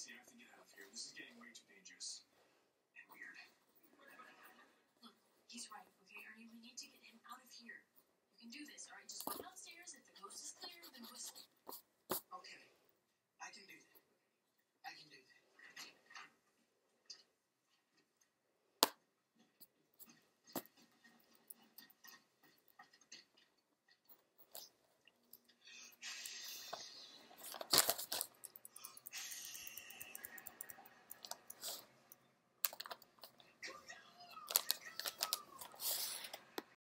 Casey, I have to get out of here. This is getting way too dangerous and weird.